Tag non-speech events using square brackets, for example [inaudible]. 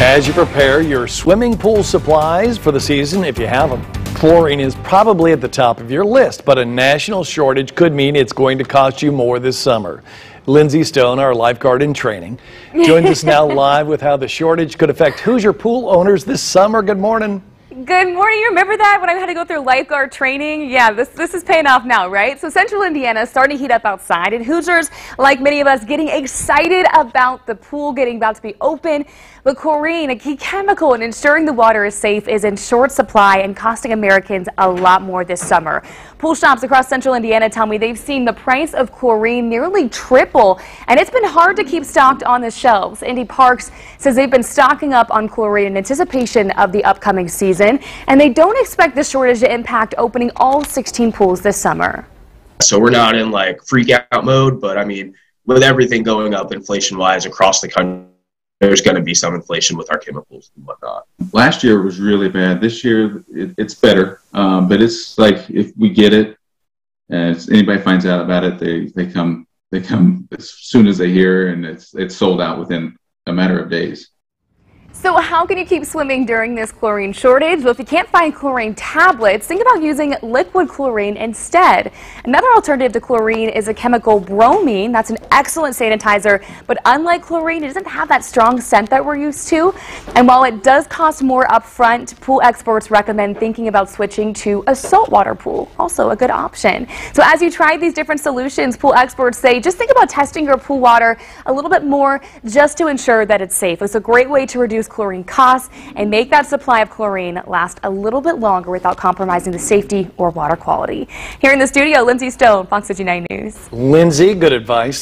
As you prepare your swimming pool supplies for the season, if you have them, chlorine is probably at the top of your list, but a national shortage could mean it's going to cost you more this summer. Lindsay Stone, our lifeguard in training, joins us now [laughs] live with how the shortage could affect Hoosier pool owners this summer. Good morning. Good morning. You remember that when I had to go through lifeguard training? Yeah, this, this is paying off now, right? So central Indiana is starting to heat up outside and Hoosiers, like many of us, getting excited about the pool getting about to be open. But chlorine, a key chemical in ensuring the water is safe, is in short supply and costing Americans a lot more this summer. Pool shops across central Indiana tell me they've seen the price of chlorine nearly triple, and it's been hard to keep stocked on the shelves. Indy Parks says they've been stocking up on chlorine in anticipation of the upcoming season, and they don't expect the shortage to impact opening all 16 pools this summer. So we're not in like freak out mode, but I mean, with everything going up inflation wise across the country, there's going to be some inflation with our chemicals and whatnot. Last year was really bad. This year it, it's better, um, but it's like if we get it, and anybody finds out about it, they they come they come as soon as they hear, and it's it's sold out within a matter of days. So how can you keep swimming during this chlorine shortage? Well, if you can't find chlorine tablets, think about using liquid chlorine instead. Another alternative to chlorine is a chemical bromine. That's an excellent sanitizer, but unlike chlorine, it doesn't have that strong scent that we're used to. And while it does cost more upfront, pool experts recommend thinking about switching to a saltwater pool. Also a good option. So as you try these different solutions, pool experts say just think about testing your pool water a little bit more just to ensure that it's safe. It's a great way to reduce chlorine costs and make that supply of chlorine last a little bit longer without compromising the safety or water quality. Here in the studio, Lindsay Stone, Fox 59 News. Lindsay, good advice.